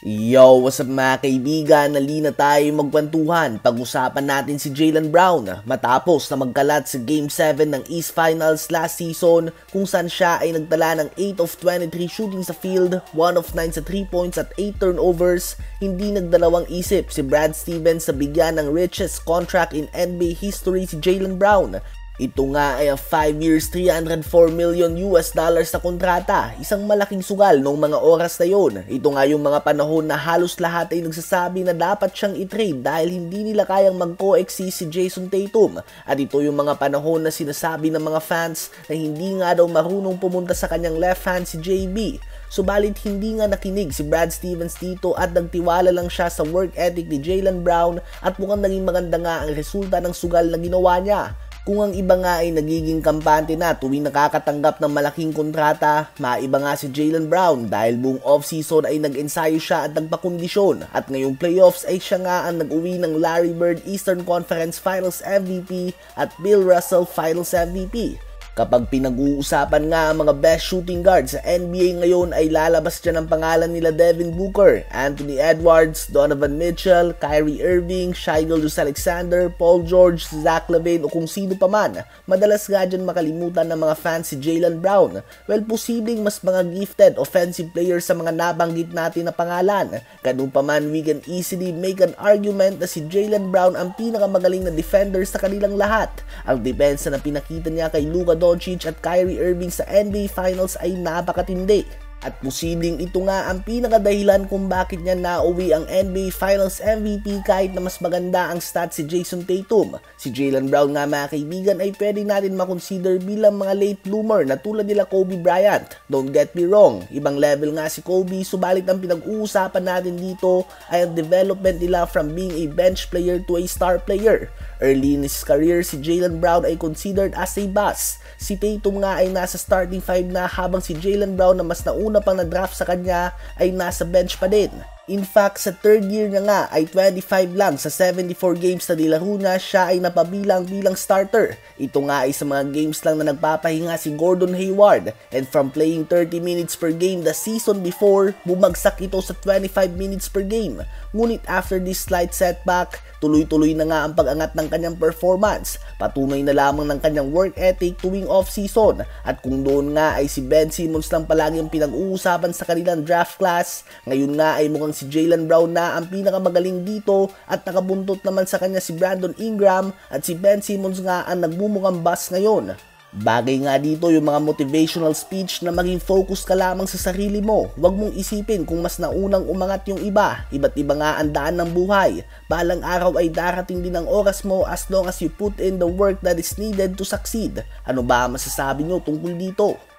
Yo, what's up mga kaibigan? Nalina tayo magkwentuhan. Pag-usapan natin si Jalen Brown matapos na magkalat sa Game 7 ng East Finals last season kung saan siya ay nagtala ng 8 of 23 shooting sa field, 1 of 9 sa 3 points at 8 turnovers. Hindi nagdalawang isip si Brad Stevens sa bigyan ng richest contract in NBA history si Jalen Brown ito nga ay ang 5 years 304 million US dollars na kontrata, isang malaking sugal noong mga oras na yon. Ito nga yung mga panahon na halos lahat ay nagsasabi na dapat siyang i-trade dahil hindi nila kayang mag-coexist si Jason Tatum. At ito yung mga panahon na sinasabi ng mga fans na hindi nga daw marunong pumunta sa kanyang left hand si JB. Subalit hindi nga nakinig si Brad Stevens dito at nagtiwala lang siya sa work ethic ni Jalen Brown at mukhang naging maganda nga ang resulta ng sugal na ginawa niya. Kung ang iba nga ay nagiging kampante na tuwing nakakatanggap ng malaking kontrata, maiba nga si Jalen Brown dahil buong off-season ay nag-ensayo siya at nagpakondisyon at ngayong playoffs ay siya nga ang nag-uwi ng Larry Bird Eastern Conference Finals MVP at Bill Russell Finals MVP. Kapag pinag-uusapan nga ang mga best shooting guards sa NBA ngayon ay lalabas dyan ang pangalan nila Devin Booker, Anthony Edwards, Donovan Mitchell, Kyrie Irving, Shai Alexander, Paul George, Zach Lavine o kung sino pa man. Madalas nga dyan makalimutan ng mga fans si Jalen Brown. Well, posibleng mas mga gifted offensive players sa mga nabanggit natin na pangalan. Ganun pa man, we can easily make an argument na si Jalen Brown ang pinakamagaling na defender sa kanilang lahat. Ang depensa na pinakita niya kay Luka Doncic at Kyrie Irving sa NBA Finals ay napakatindi. At posibleng ito nga ang pinakadahilan kung bakit niya nauwi ang NBA Finals MVP kahit na mas maganda ang stats si Jason Tatum. Si Jalen Brown nga mga kaibigan ay pwede natin makonsider bilang mga late bloomer na tulad nila Kobe Bryant. Don't get me wrong, ibang level nga si Kobe subalit ang pinag-uusapan natin dito ay ang development nila from being a bench player to a star player. Early in his career, si Jalen Brown ay considered as a bust. Si Tatum nga ay nasa starting 5 na habang si Jalen Brown na mas nauna pang na-draft sa kanya ay nasa bench pa din. In fact, sa third year niya nga ay 25 lang sa 74 games na nilaro niya, siya ay napabilang bilang starter. Ito nga ay sa mga games lang na nagpapahinga si Gordon Hayward and from playing 30 minutes per game the season before, bumagsak ito sa 25 minutes per game. Ngunit after this slight setback, tuloy-tuloy na nga ang pag-angat ng kanyang performance. Patunay na lamang ng kanyang work ethic tuwing off-season at kung doon nga ay si Ben Simmons lang palagi ang pinag-uusapan sa kanilang draft class, ngayon nga ay mukhang si Jalen Brown na ang pinakamagaling dito at nakabuntot naman sa kanya si Brandon Ingram at si Ben Simmons nga ang nagmumukhang bust ngayon. Bagay nga dito yung mga motivational speech na maging focus ka lamang sa sarili mo. Huwag mong isipin kung mas naunang umangat yung iba. Iba't iba nga ang daan ng buhay. Balang araw ay darating din ang oras mo as long as you put in the work that is needed to succeed. Ano ba masasabi nyo tungkol dito?